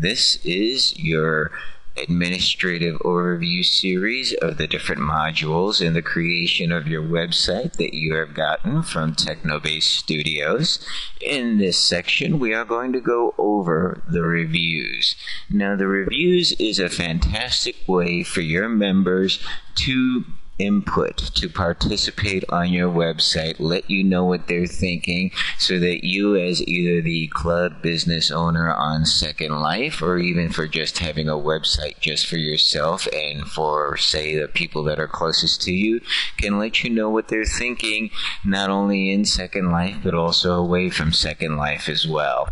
This is your administrative overview series of the different modules in the creation of your website that you have gotten from TeknoBase Studios. In this section, we are going to go over the reviews. Now, the reviews is a fantastic way for your members to input to participate on your website, let you know what they're thinking so that you, as either the club business owner on Second Life or even for just having a website just for yourself and for, say, the people that are closest to you, can let you know what they're thinking not only in Second Life but also away from Second Life as well.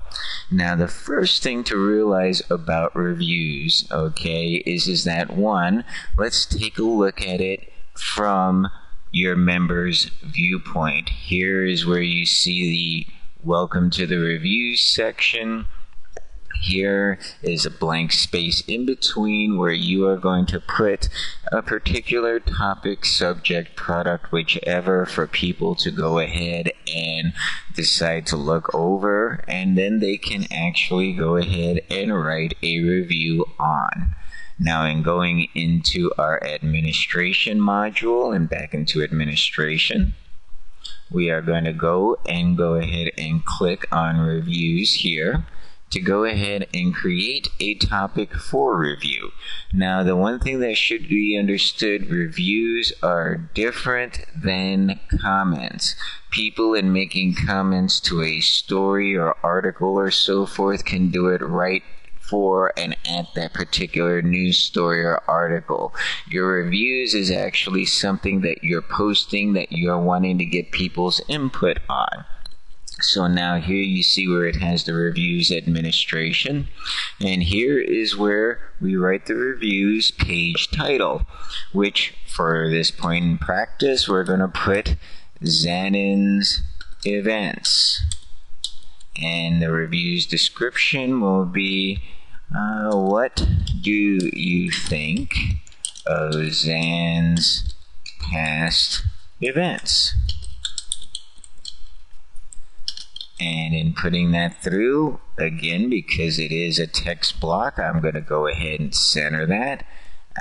Now, the first thing to realize about reviews, okay, is, is that one, let's take a look at it from your members' viewpoint. Here is where you see the welcome to the reviews section. Here is a blank space in between where you are going to put a particular topic, subject, product, whichever, for people to go ahead and decide to look over, and then they can actually go ahead and write a review on. Now in going into our administration module and back into administration, we are going to go and go ahead and click on reviews here to go ahead and create a topic for review. Now, the one thing that should be understood, reviews are different than comments. People in making comments to a story or article or so forth can do it right for and at that particular news story or article. Your reviews is actually something that you're posting that you're wanting to get people's input on. So now here you see where it has the reviews administration. And here is where we write the reviews page title, which for this point in practice, we're going to put Zanin's events. And the review's description will be uh, what do you think of Zan's past events? And in putting that through, again, because it is a text block, I'm going to go ahead and center that.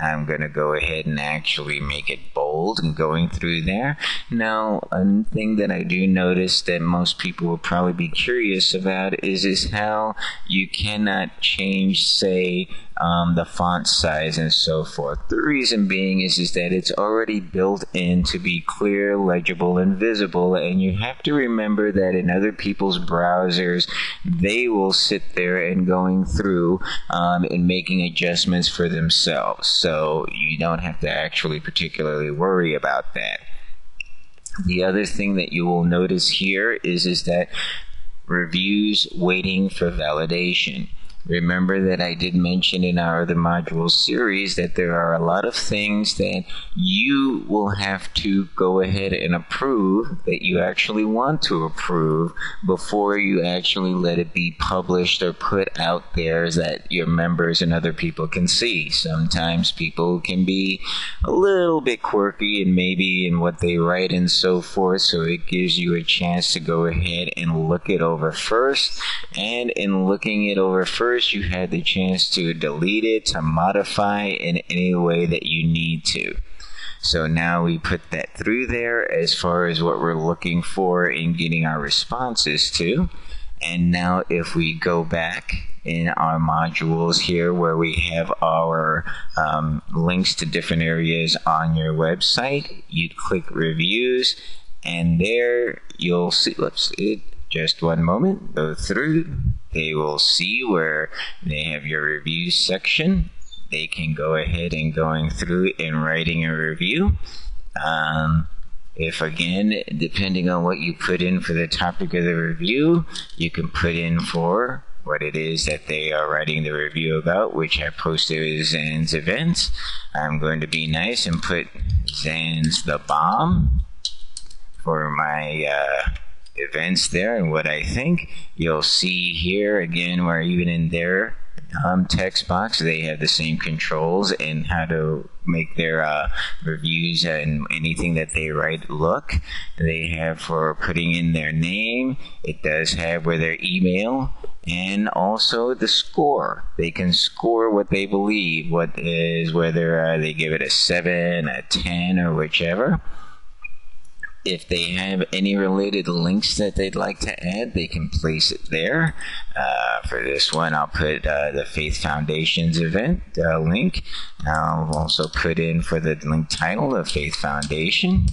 I'm going to go ahead and actually make it bold and going through there. Now, a thing that I do notice that most people will probably be curious about is, is how you cannot change, say, um, the font size and so forth. The reason being is, is that it's already built in to be clear, legible, and visible, and you have to remember that in other people's browsers, they will sit there and going through um, and making adjustments for themselves. So you don't have to actually particularly worry about that. The other thing that you will notice here is, is that reviews waiting for validation. Remember that I did mention in our other module series that there are a lot of things that you will have to go ahead and approve that you actually want to approve before you actually let it be published or put out there that your members and other people can see. Sometimes people can be a little bit quirky and maybe in what they write and so forth, so it gives you a chance to go ahead and look it over first. And in looking it over first, first you had the chance to delete it, to modify in any way that you need to. So now we put that through there as far as what we're looking for in getting our responses to. And now if we go back in our modules here where we have our um, links to different areas on your website, you'd click reviews and there you'll see, let's see, just one moment, go through they will see where they have your review section. They can go ahead and going through and writing a review. Um, if again, depending on what you put in for the topic of the review, you can put in for what it is that they are writing the review about, which I posted as Zan's events. I'm going to be nice and put Zan's the bomb for my uh, events there and what I think. You'll see here again where even in their um, text box they have the same controls and how to make their uh, reviews and anything that they write look. They have for putting in their name. It does have where their email and also the score. They can score what they believe, what is whether uh, they give it a 7, a 10, or whichever. If they have any related links that they'd like to add, they can place it there. Uh, for this one, I'll put uh, the Faith Foundation's event uh, link. I'll also put in for the link title, the Faith Foundation.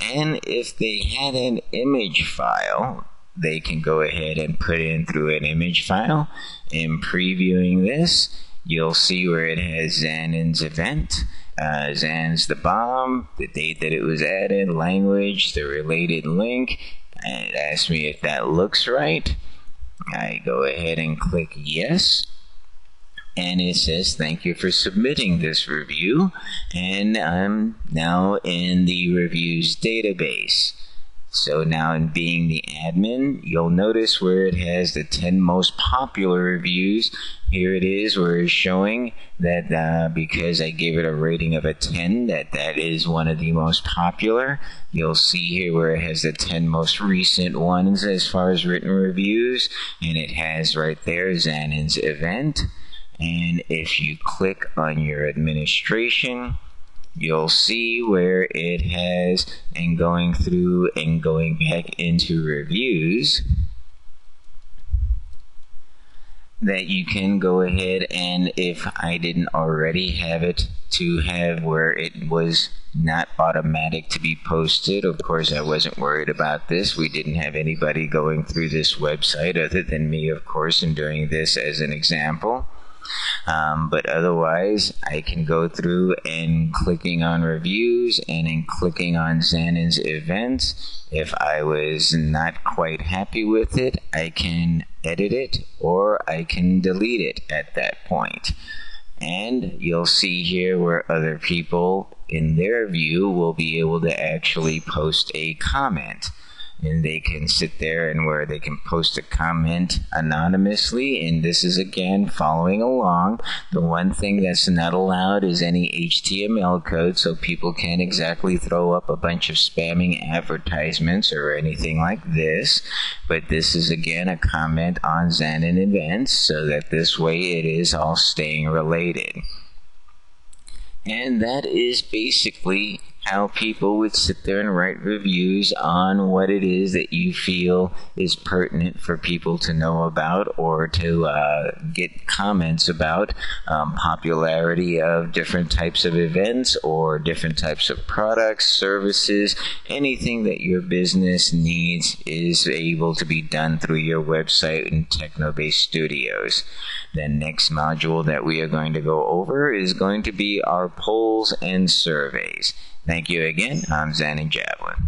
And if they had an image file, they can go ahead and put in through an image file. In previewing this, you'll see where it has Xanon's event. Uh, Zan's the bomb, the date that it was added, language, the related link, and it asks me if that looks right. I go ahead and click yes and it says thank you for submitting this review and I'm now in the reviews database so now in being the admin you'll notice where it has the 10 most popular reviews. Here it is where it's showing that uh, because I gave it a rating of a 10 that that is one of the most popular. You'll see here where it has the 10 most recent ones as far as written reviews and it has right there Xanon's event. And if you click on your administration you'll see where it has and going through and going back into reviews that you can go ahead and if I didn't already have it to have where it was not automatic to be posted. Of course, I wasn't worried about this. We didn't have anybody going through this website other than me, of course, and doing this as an example. Um, but otherwise, I can go through and clicking on reviews and in clicking on Xanon's events. If I was not quite happy with it, I can edit it or I can delete it at that point. And you'll see here where other people, in their view, will be able to actually post a comment and they can sit there and where they can post a comment anonymously. And this is again following along. The one thing that's not allowed is any html code so people can't exactly throw up a bunch of spamming advertisements or anything like this. But this is again a comment on xanon events so that this way it is all staying related. And that is basically how people would sit there and write reviews on what it is that you feel is pertinent for people to know about or to uh, get comments about um, popularity of different types of events or different types of products, services, anything that your business needs is able to be done through your website in TeknoBase Studios. The next module that we are going to go over is going to be our polls and surveys. Thank you again. I'm Zanny Javelin.